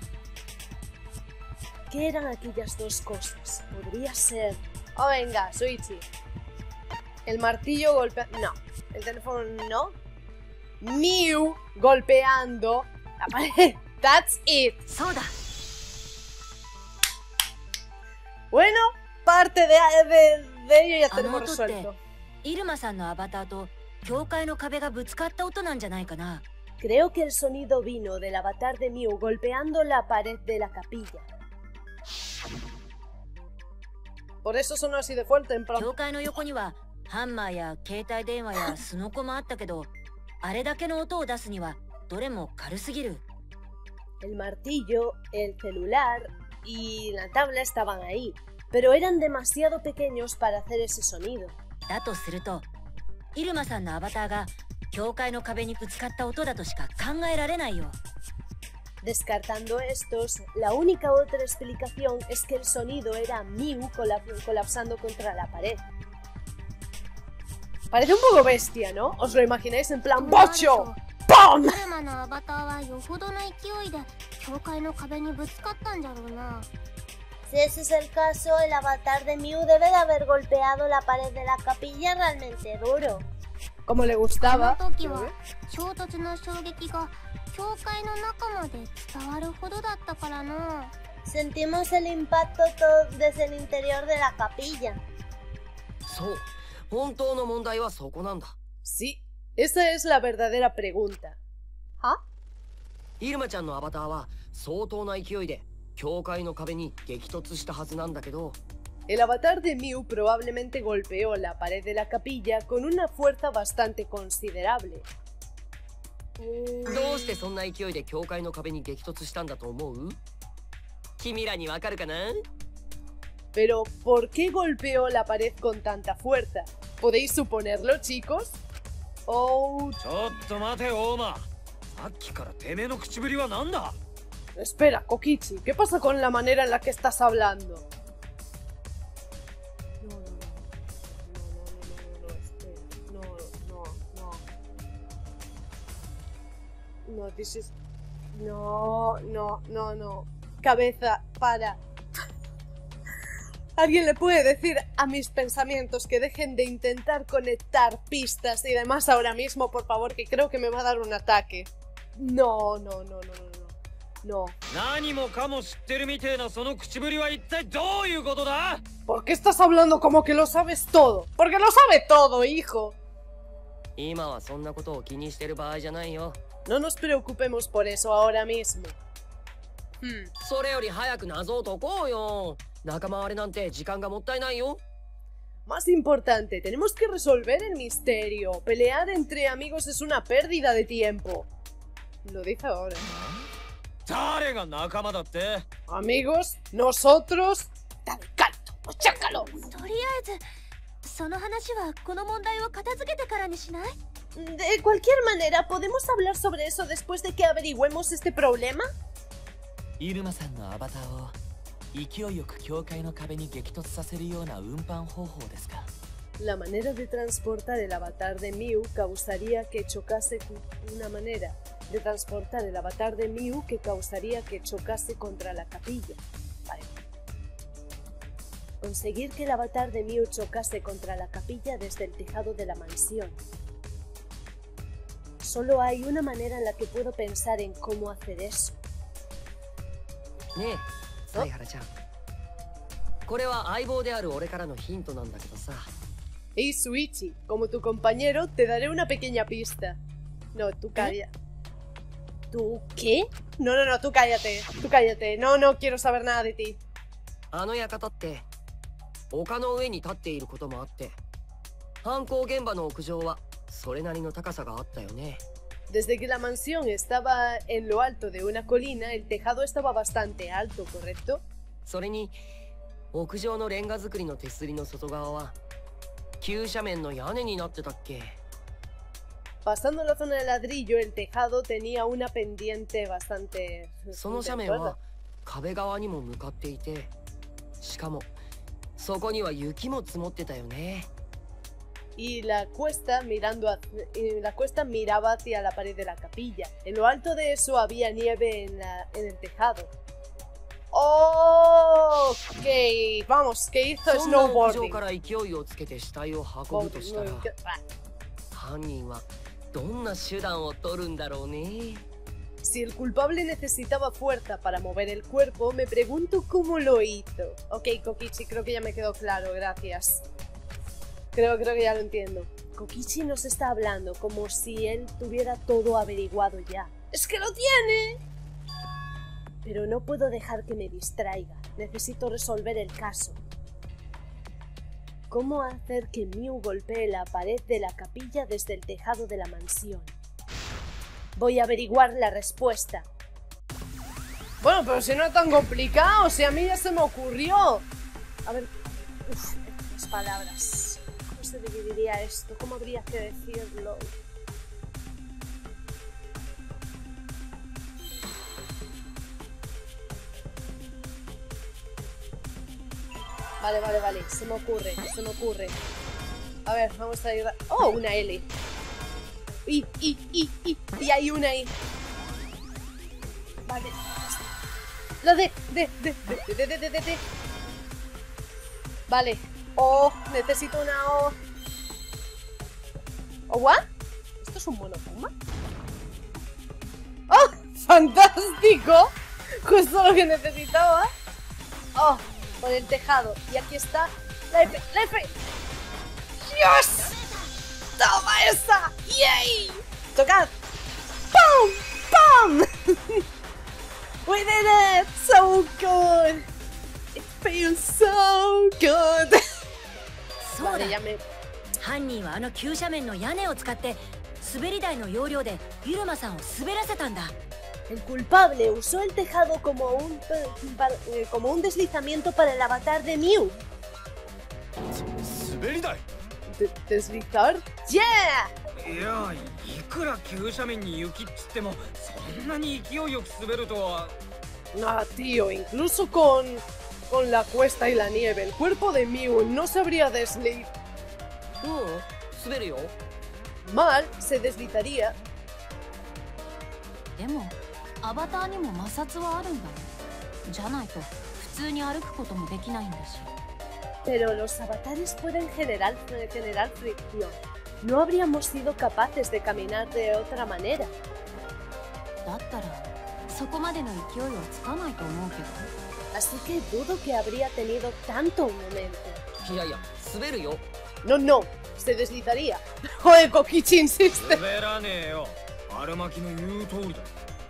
¿Qué eran aquellas dos cosas? Podría ser... Oh, venga, Suichi. El martillo golpea... No el teléfono no. Mew golpeando la pared. That's it. Soda. Bueno, parte de, ello ya tenemos resuelto. Creo que el sonido vino del avatar de Mew golpeando la pared de la capilla. Por eso sonó así de fuerte, en plan. 教会の横にはハンマーや携帯電話やスノコもあったけどあれだけの音を出すにはどれも軽すぎる El martillo, el celular y la tabla estaban ahí, pero eran demasiado pequeños para hacer ese sonido. だとするとイルマさんのアバターが教会の壁にぶつかった音だとしか考えられないよ Descartando estos, la única otra explicación es que el sonido era Mew colap- colapsando contra la pared. Parece un poco bestia, ¿no? ¿Os lo imagináis en plan bocho? ¡Pum! Si ese es el caso, el avatar de Mew debe de haber golpeado la pared de la capilla realmente duro. Como le gustaba. Sentimos el impacto todo desde el interior de la capilla. そう本当の問題はそこなんだ Sí, esa es la verdadera pregunta. ¿Ah? イルマちゃんのアバターは相当な勢いで教会の壁に激突したはずなんだけど El avatar de Mew probablemente golpeó la pared de la capilla con una fuerza bastante considerable. どうしてそんな勢いで教会の壁に激突したんだと思う君らにわかるかな Pero, ¿por qué golpeó la pared con tanta fuerza? ¿Podéis suponerlo, chicos? ¡Oh! Espera, Kokichi, ¿qué pasa con la manera en la que estás hablando? No, this is... No, no, no, no. Cabeza, para. ¿Alguien le puede decir a mis pensamientos que dejen de intentar conectar pistas y demás ahora mismo, por favor, que creo que me va a dar un ataque? No, no, no, no, no. No. ¿Por qué estás hablando como que lo sabes todo? Porque lo sabe todo, hijo. No nos preocupemos por eso ahora mismo. Hmm. Más importante, tenemos que resolver el misterio. Pelear entre amigos es una pérdida de tiempo. Lo dice ahora. Amigos, nosotros... ¡Dale, ¡Machácalo! De cualquier manera, ¿podemos hablar sobre eso después de que averigüemos este problema? 勢いよく教会の壁に激突させるような運搬方法ですか La manera de transportar el avatar de Mew causaría que chocase con- una manera de transportar el avatar de Mew que causaría que chocase contra la capilla. Vale. Conseguir que el avatar de Mew chocase contra la capilla desde el tejado de la mansión. Solo hay una manera en la que puedo pensar en cómo hacer eso. ね え犀原ちゃんこれは相棒である俺からのヒントなんだけどさ Hey Suichi, como tu compañero te daré una pequeña pista. No, tú calla. ¿Tú qué? No, no, no, tú cállate. Tú cállate. No, no quiero saber nada de ti. あの館って丘の上に立っていることもあって犯行現場の屋上はそれなりの高さがあったよね Desde que la mansión estaba en lo alto de una colina, el tejado estaba bastante alto, ¿correcto? それに屋上のレンガ造りの手すりの外側は急斜面の屋根になってたっけ Pasando la zona de ladrillo, el tejado tenía una pendiente bastante... その斜面は壁側にも向かっていてしかもそこには雪も積もってたよね y la cuesta, mirando a, y la cuesta miraba hacia la pared de la capilla. En lo alto de eso había nieve en, la, en el tejado. ¡Oh! Ok, vamos, ¿qué hizo Snowboarding? Si el culpable necesitaba fuerza para mover el cuerpo, me pregunto cómo lo hizo. Ok, Kokichi, creo que ya me quedó claro, gracias. Creo, creo que ya lo entiendo. Kokichi nos está hablando como si él tuviera todo averiguado ya. ¡Es que lo tiene! Pero no puedo dejar que me distraiga. Necesito resolver el caso. ¿Cómo hacer que Mew golpee la pared de la capilla desde el tejado de la mansión? Voy a averiguar la respuesta. Bueno, pero si no es tan complicado, si a mí ya se me ocurrió. A ver, uf, las palabras se dividiría esto? ¿Cómo habría que decirlo? Vale, vale, vale. Se me ocurre, se me ocurre. A ver, vamos a ir... ¡Oh! Una L. ¡Y, y, y, y! Y hay una I. Vale. La D, D, D, D, D, D, D, D. Vale, o. Necesito una O. ¿O what? ¿Esto es un monokuma? ¡Oh! ¡Fantástico! Justo lo que necesitaba. ¡Oh! Por el tejado. Y aquí está la F. ¡La F! ¡Dios! ¡Toma esa! ¡Yay! ¡Tocad! ¡Pum! ¡Pum! We did it! So good! It feels so good! そうだ.犯人はあの急斜面の屋根を使って滑り台の要領でユルマさんを滑らせたんだ El culpable usó el tejado como un, pe- pa- eh, como un deslizamiento para el avatar de Mew. 滑り台 De- ¿Deslizar? ¡Yeah! いやいくら急斜面に雪っつってもそんなに勢いよく滑るとは Ah, tío, incluso con, con la cuesta y la nieve. El cuerpo de Mew no se habría deslizado. Mal se deslizaría. Pero los avatares pueden generar, generar fricción. No habríamos sido capaces de caminar de otra manera así que dudo que habría tenido tanto un momento. Ya, ya, yo. No, no, se deslizaría. Oe, Kokichi insiste.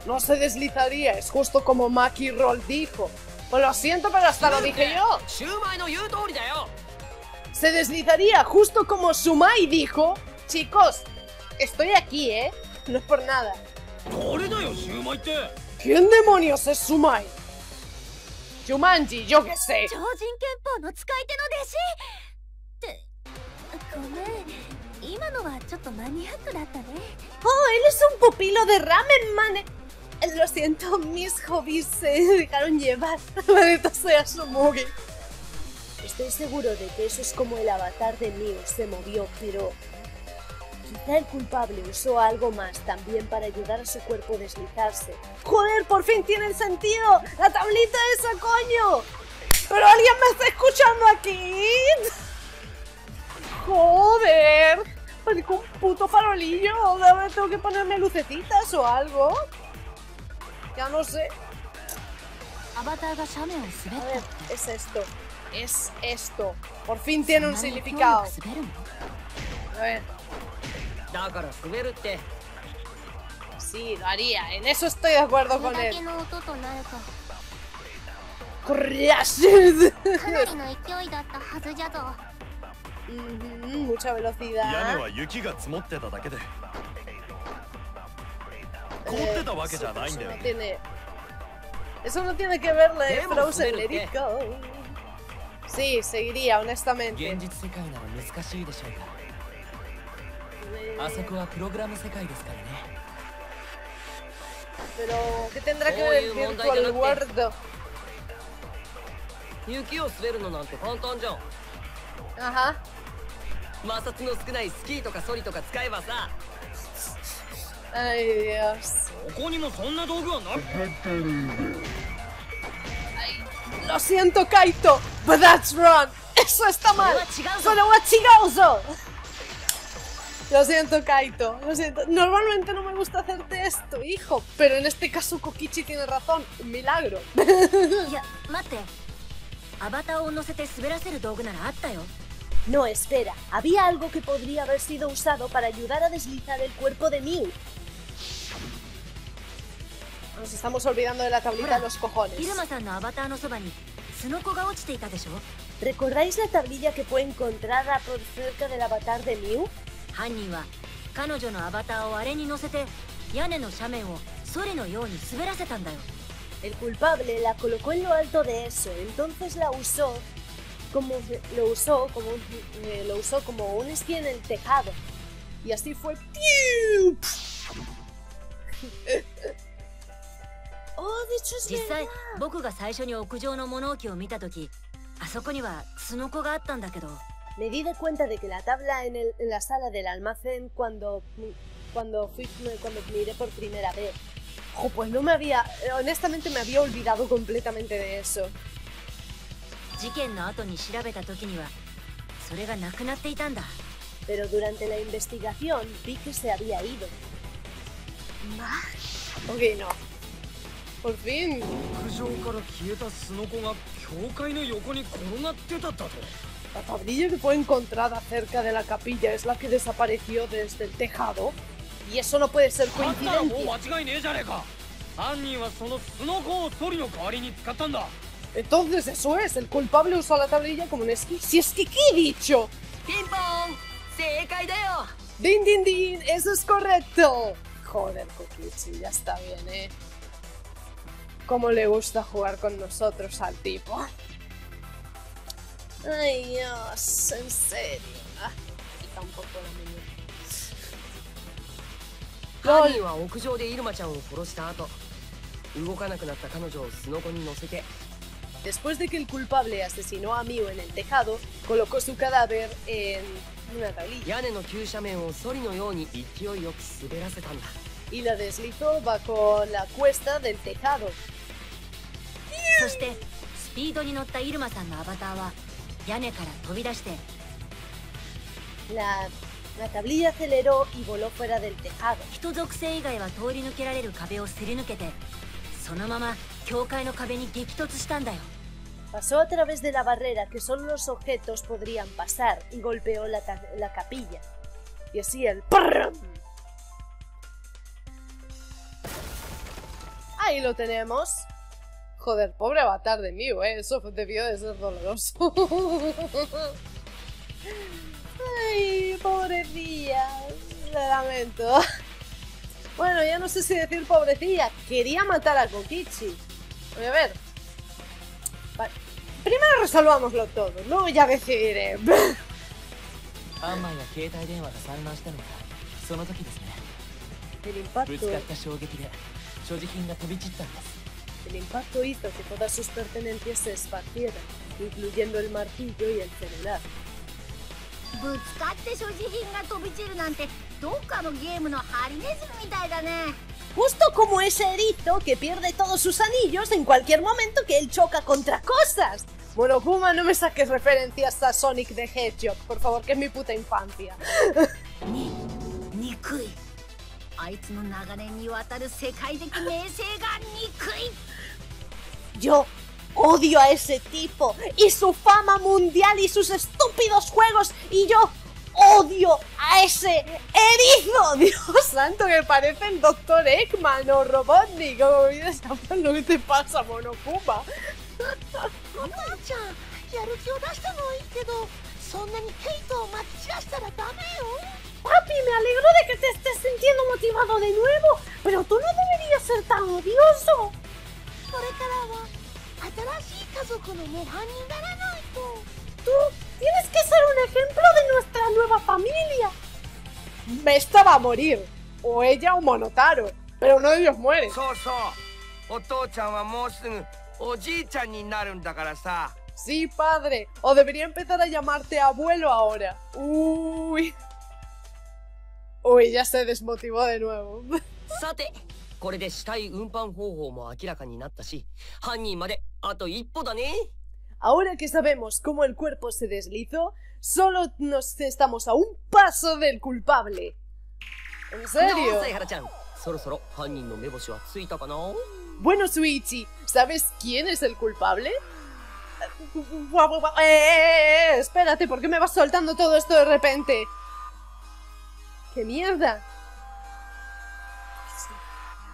No se deslizaría, es justo como Maki Roll dijo. Pues lo siento, pero hasta lo dije yo. Se deslizaría, justo como Sumai dijo. Chicos, estoy aquí, ¿eh? No es por nada. ¿Quién demonios es Sumai? Jumanji, yo qué sé. Oh, él es un pupilo de Ramen Man. Lo siento, mis hobbies se dejaron llevar. Sea Estoy seguro de que eso es como el avatar de Mew se movió, pero Quizá el culpable usó algo más también para ayudar a su cuerpo a deslizarse. ¡Joder, por fin tiene el sentido! ¡La tablita esa, coño! ¡Pero alguien me está escuchando aquí! ¡Joder! Parezco un puto farolillo. Ahora tengo que ponerme lucecitas o algo. Ya no sé. A ver, es esto. Es esto. Por fin tiene un significado. A ver. Sí, lo haría. En eso estoy de acuerdo con él. mm, mucha velocidad. Eh, eso, no tiene, que ver la Frozen Let It Go. Sí, seguiría, honestamente. あそこはプログラム世界ですからね。雪を滑るのなんて簡単じゃん。あは。摩擦の少ないスキーとかソリとか使えばさ。あいや。そこにもそんな道具はない。Lo siento, Kaito, but that's wrong. Eso Lo siento, Kaito. Lo siento. Normalmente no me gusta hacerte esto, hijo. Pero en este caso, Kokichi tiene razón. Un milagro. Mate. No, espera. Había algo que podría haber sido usado para ayudar a deslizar el cuerpo de Mew. Nos estamos olvidando de la tablita de los cojones. ¿Recordáis la tablilla que fue encontrada por cerca del avatar de Mew? 犯人は彼女のアバターをあれに乗せて屋根の斜面をソリのように滑らせたんだよ El culpable la colocó en lo alto de eso, entonces la usó como lo usó como eh, lo usó como un esquí en el tejado. Y así fue. Oh, de hecho es 実際.僕が最初に屋上の物置を見た時あそこにはスノコがあったんだけど Me di de cuenta de que la tabla en, el- en la sala del almacén cuando cuando fui cuando miré por primera vez. Ojo, pues no me había. Honestamente me había olvidado completamente de eso. 事件の後に調べた時にはそれがなくなっていたんだ Pero durante la investigación vi que se había ido. Ok, no. Por fin. 屋上から消えたスノコが教会の横に転がってただと la tablilla que fue encontrada cerca de la capilla es la que desapareció desde el tejado. Y eso no puede ser coincidencia. Entonces eso es, el culpable usó la tablilla como un esquí. Si es que ¿qué he dicho? ¡Din, din, din! ¡Eso es correcto! Joder, Kokichi, ya está bien, ¿eh? Cómo le gusta jugar con nosotros al tipo. Ay, Dios, en serio. Ah, quita un poco la muñeca. 犯人は屋上でイルマちゃんを殺した後動かなくなった彼女をスノコに乗せて Después de que el culpable asesinó a Miu en el tejado, colocó su cadáver en una tablilla 屋根の急斜面をソリのように勢いよく滑らせたんだ y la deslizó bajo la cuesta del tejado. そしてスピードに乗ったイルマさんのアバターは la, la tablilla aceleró y voló fuera del tejado. Pasó a través de la barrera que solo los objetos podrían pasar y golpeó la, capilla. Y así el Joder, pobre avatar de Mew, ¿eh? Eso debió de ser doloroso. Ay, pobrecilla. Le lamento. Bueno, ya no sé si decir pobrecilla. Quería matar a Kokichi. Voy a ver. Vale. Primero resolvámoslo todo, luego ya decidiré. El impacto. つかった衝撃で所持品が飛び散ったんです el impacto hizo que todas sus pertenencias se esparcieran, incluyendo el martillo y el celular. ぶつかって所持品が飛び散るなんてどっかのゲームのハリネズミみたいだね Justo como ese erizo que pierde todos sus anillos en cualquier momento que él choca contra cosas. Monokuma, no me saques referencias a Sonic the Hedgehog, por favor, que es mi puta infancia. に憎い あいつの長年にわたる世界的名声が憎い Yo odio a ese tipo y su fama mundial y sus estúpidos juegos y yo odio a ese erizo. Dios santo, que parece el Dr. Eggman o Robotnik, como vienes a lo que te pasa, Monokuma. お母ちゃん、やる気を出したのはいいけど、そんなにヘイトをまき散らしたらダメよ。Papi, me alegro de que te estés sintiendo motivado de nuevo, pero tú no deberías ser tan odioso. これからは新しい家族の模範にならないと。Tú tienes que ser un ejemplo de nuestra nueva familia. Esta va a morir, o ella o Monotaro, pero uno de ellos muere. そうそうお父ちゃんはもうすぐおじいちゃんになるんだからさ Sí, padre, o debería empezar a llamarte abuelo ahora. Uy. Uy, ya se desmotivó de nuevo. さてこれで死体運搬方法も明らかになったし犯人まであと一歩だね Ahora que sabemos cómo el cuerpo se deslizó, Solo nos estamos a un paso del culpable. ¿En どうserio? さいはらちゃんそろそろ犯人の目星はついたかな Bueno, Suichi, ¿sabes quién es el culpable? Eh, eh, espérate, ¿por qué me vas soltando todo esto de repente? ¡Qué mierda!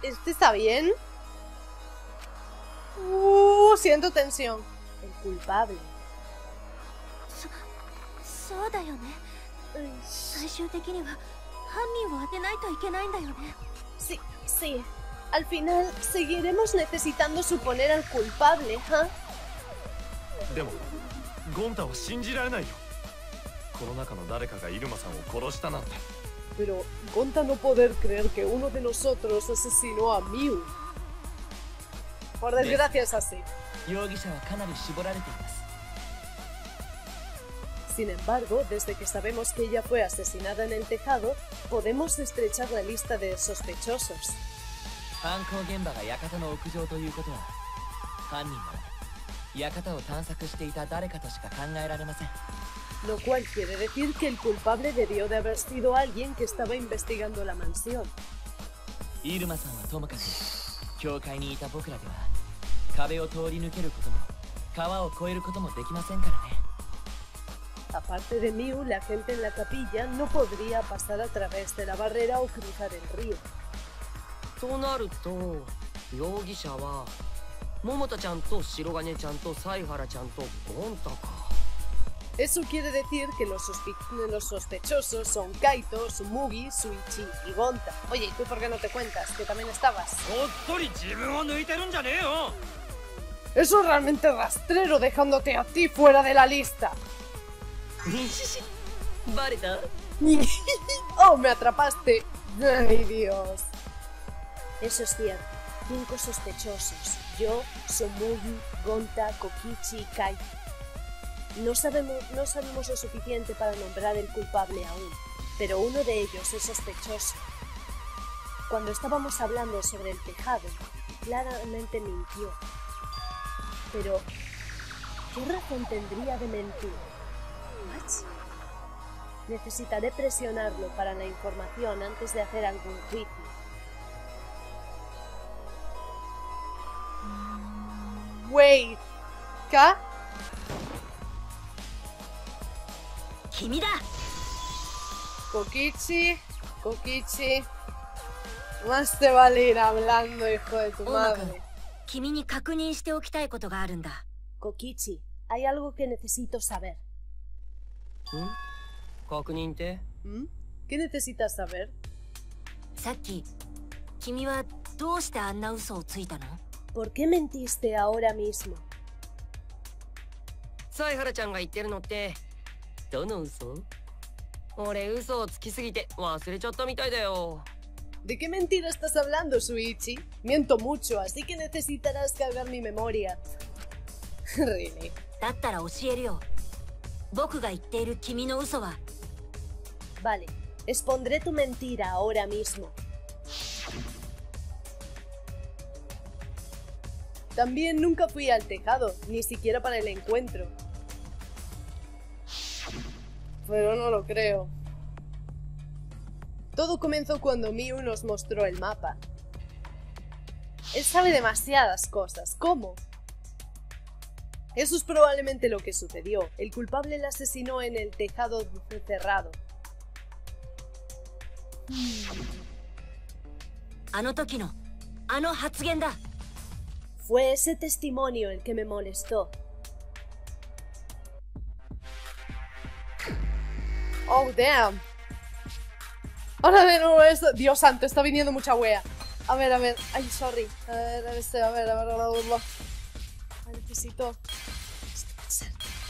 ¿Este está bien? Uh, siento tensión. El culpable. Sí, sí. Al final seguiremos necesitando suponer al culpable, ¿eh? でもゴンタは信じられないよこの中の誰かがイルマさんを殺したなんて Pero Gonta no poder creer que uno de nosotros asesinó a Miu. Por desgracia es así. 容疑者はかなり絞られています Sin embargo, desde que sabemos que ella fue asesinada en el tejado, podemos estrechar la lista de sospechosos. 犯行現場が館の屋上ということは犯人は 館を探索していた誰かとしか考えられません Lo cual quiere decir que el culpable debió de haber sido alguien que estaba investigando la mansión. イルマさんはともかく教会にいた僕らでは壁を通り抜けることも川を越えることもできませんからね Aparte de Miu, la gente en la capilla no podría pasar a través de la barrera o cruzar el río. となると容疑者は Momo -ta chan to Shirogane-chan to Saihara-chan to Gonta ka. Eso quiere decir que los, los, sospechosos son Kaito, Sumugi, Suichi y Gonta. Oye, ¿y tú por qué no te cuentas? Que también estabas. Eso es realmente rastrero dejándote a ti fuera de la lista. ¡Oh, me atrapaste! ¡Ay, Dios! Eso es cierto. Cinco sospechosos. Yo, Somugi, Gonta, Kokichi y Kai. No sabemos, no sabemos lo suficiente para nombrar el culpable aún, pero uno de ellos es sospechoso. Cuando estábamos hablando sobre el tejado, claramente mintió. Pero, ¿qué razón tendría de mentir? Necesitaré presionarlo para la información antes de hacer algún juicio. Wait. か？君だ。キチゴキチマスバリーランド行こうとマーブ君に確認しておきたいことがあるんだ。キチ hay algo que necesito saber ん？確認って？ん？¿Qué necesitas さっき君はどうしてあんな嘘をついたの？¿Por qué mentiste ahora mismo? 犀原ちゃんが言ってるのってどの嘘俺嘘をつきすぎて忘れちゃったみたいだよ ¿De qué mentira estás hablando, Suichi? Miento mucho, así que necesitarás cargar mi memoria. really. だったら教えるよ僕が言っている君の嘘は Vale, expondré tu mentira ahora mismo. También nunca fui al tejado, ni siquiera para el encuentro. Pero no lo creo. Todo comenzó cuando Miu nos mostró el mapa. Él sabe demasiadas cosas. ¿Cómo? Eso es probablemente lo que sucedió. El culpable la asesinó en el tejado cerrado. Fue ese testimonio el que me molestó. Oh, damn. Ahora de nuevo esto. Dios santo, está viniendo mucha wea. A ver, a ver. Ay, sorry. A ver, a ver, a ver, a ver, a ver, a ver. Necesito.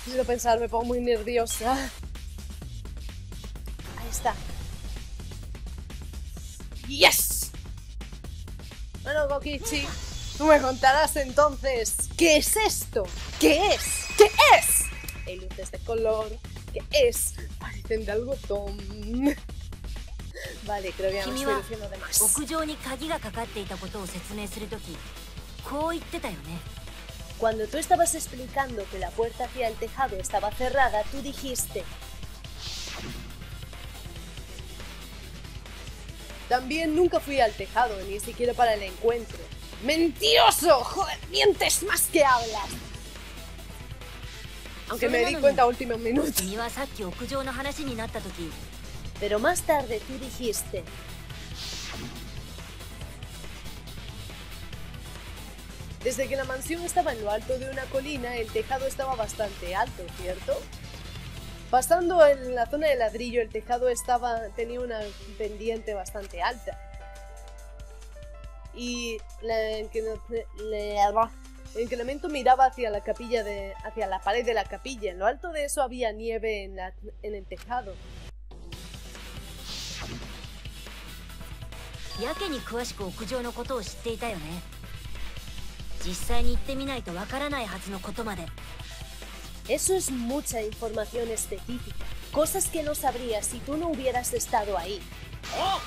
Necesito pensar, me pongo muy nerviosa. Ahí está. ¡Yes! Bueno, Kokichi, tú me contarás entonces. ¿Qué es esto? ¿Qué es? ¿Qué es? Hay luces de color. ¿Qué es? Parecen de algodón. Vale, creo que ya me 君 estoy は diciendo de más. 屋上に鍵がかかっていたことを説明するときこう言ってたよね Cuando tú estabas explicando que la puerta hacia el tejado estaba cerrada, tú dijiste, También nunca fui al tejado, ni siquiera para el encuentro. ¡Mentiroso! ¡Joder, más que hablas! Aunque me di cuenta último minuto. Pero más tarde tú dijiste... Desde que la mansión estaba en lo alto de una colina, el tejado estaba bastante alto, ¿cierto? Pasando en la zona de ladrillo, el tejado estaba, tenía una pendiente bastante alta y la, en, que, la, en que Lamento miraba hacia la capilla de, hacia la pared de la capilla. En lo alto de eso había nieve en, la, en el tejado. Eso es mucha información específica, cosas que no sabrías si tú no hubieras estado ahí. ¡Ah!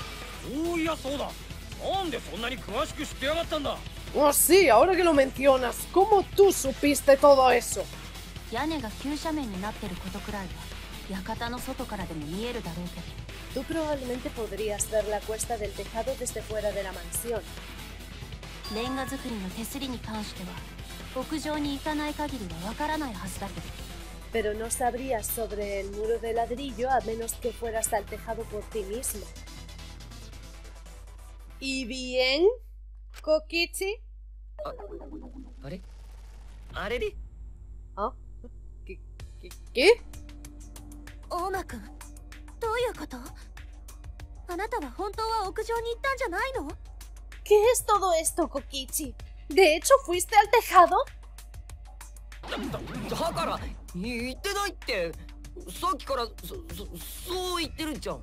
Oh, sí, ahora que lo mencionas, ¿cómo tú supiste todo eso? Tú probablemente podrías ver la cuesta del tejado desde fuera de la mansión. Pero no sabrías sobre el muro de ladrillo a menos que fueras al tejado por ti mismo ¿Y bien, Kokichi? あれあれれ ¿Ah? ¿Qué? ¿Qué? ¿Qué? 大間くんどういうことあなたは本当は屋上に行ったんじゃないの ¿Qué es todo esto, Kokichi? ¿De hecho fuiste al tejado? だだから言ってないってさっきからそそそう言ってるじゃん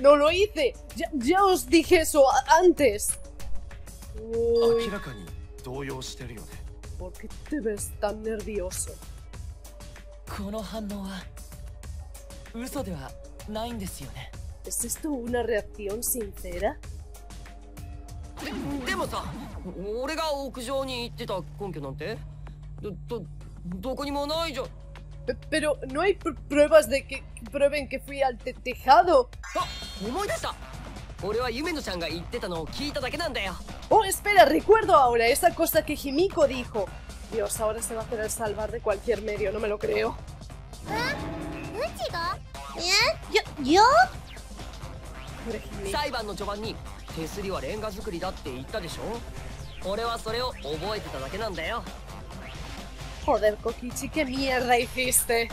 No, lo hice. Ya, os dije eso antes. Uy. ¿Por qué te ves tan nervioso? ¿Es esto una reacción sincera? Pero no hay pr pruebas de que prueben que fui al te tejado. Oh, espera, recuerdo ahora esa cosa que Himiko dijo. Dios, ahora se va a querer salvar de cualquier medio, no me lo creo. ¿Eh? ¿Yo? ¿Yo? Joder, Kokichi, ¿qué mierda hiciste?